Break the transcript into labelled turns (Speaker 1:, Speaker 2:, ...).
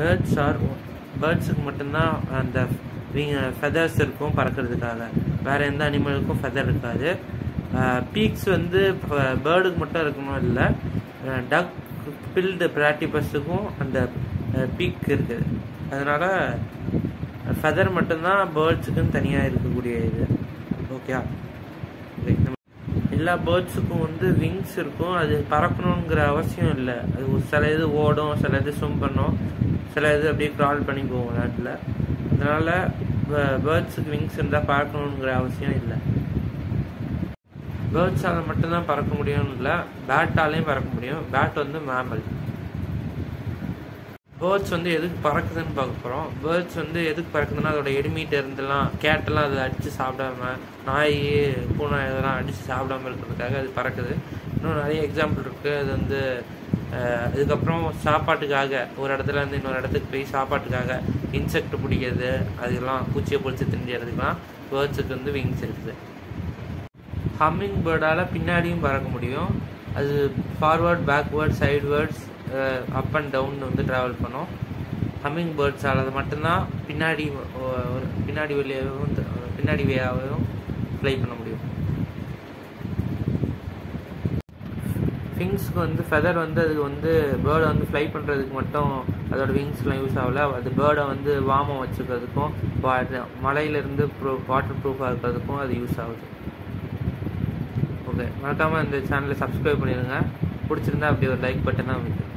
Speaker 1: Birds R பேர்ட்ஸுக்கு மட்டும்தான் அந்த feathers இருக்கும் பறக்கிறதுக்காக. வேறு எந்த அனிமலுக்கும் ஃபெதர் இருக்காது. பீக்ஸ் வந்து பேர்டுக்கு மட்டும் இருக்கணும் இல்லை. டக் பில்டு பிராட்டிபஸுக்கும் அந்த பீக் இருக்குது அதனால் ஃபெதர் மட்டும்தான் பேர்ட்ஸுக்குன்னு தனியாக இருக்கக்கூடிய இது. ஓகே எல்லா பேர்ட்ஸுக்கும் வந்து விங்ஸ் இருக்கும். அது பறக்கணுங்கிற அவசியம் இல்லை. அது ஒரு சில இது ஓடும் சில இது ஸ்விம் பண்ணும் சில இது அப்படியே க்ரால் பண்ணி போகும் விளையாட்டில். அதனால் பேர்ட்ஸுக்கு விங்ஸ் இருந்தால் பறக்கணுங்கிற அவசியம் இல்லை. பேர்ட்ஸால் மட்டும்தான் பறக்க முடியும்னு இல்லை பேட்டாலையும் பறக்க முடியும். பேட் வந்து மேமல் பேர்ட்ஸ் வந்து எதுக்கு பறக்குதுன்னு பார்க்க போகிறோம் பேர்ட்ஸ் வந்து எதுக்கு பறக்குதுன்னா அதோட எடிமீட்ட இருந்தெல்லாம் கேட்டெல்லாம் அதை அடித்து சாப்பிடாம நாய் பூனை இதெல்லாம் அடித்து சாப்பிடாம இருக்கிறதுக்காக அது பறக்குது. இன்னும் நிறைய எக்ஸாம்பிள் இருக்குது அது வந்து அதுக்கப்புறம் சாப்பாட்டுக்காக ஒரு இடத்துல இருந்து இன்னொரு இடத்துக்கு போய் சாப்பாட்டுக்காக இன்செக்ட் பிடிக்கிறது அதெல்லாம் பூச்சியை பிடிச்சி திண்டிறதுக்கெலாம் பேர்ட்ஸுக்கு வந்து விங்ஸ் இருக்குது. ஹம்மிங் பேர்டால் பின்னாடியும் பறக்க முடியும். அது forward backward sideways up and down வந்து ட்ராவல் பண்ணும். ஹம்மிங் பேர்ட்ஸால் அது மட்டும்தான் பின்னாடி பின்னாடி வழியாகவும் பின்னாடி வேயாகவும் ஃப்ளை பண்ண முடியும் விங்ஸ்க்கு வந்து ஃபெதர் வந்து அதுக்கு வந்து பேர்டை வந்து ஃப்ளை பண்ணுறதுக்கு மட்டும் அதோட விங்ஸ்லாம் யூஸ் ஆகலை. அது பேர்டை வந்து வார்மாக வச்சுக்கிறதுக்கும் மலையிலேருந்து ப்ரூ வாட்டர் ப்ரூஃபாக இருக்கிறதுக்கும் அது யூஸ் ஆகுது. ஓகே மறக்காமல் இந்த சேனலை சப்ஸ்கிரைப் பண்ணிடுங்க. பிடிச்சிருந்தா அப்படி ஒரு லைக் பட்டனாக அமைக்கும்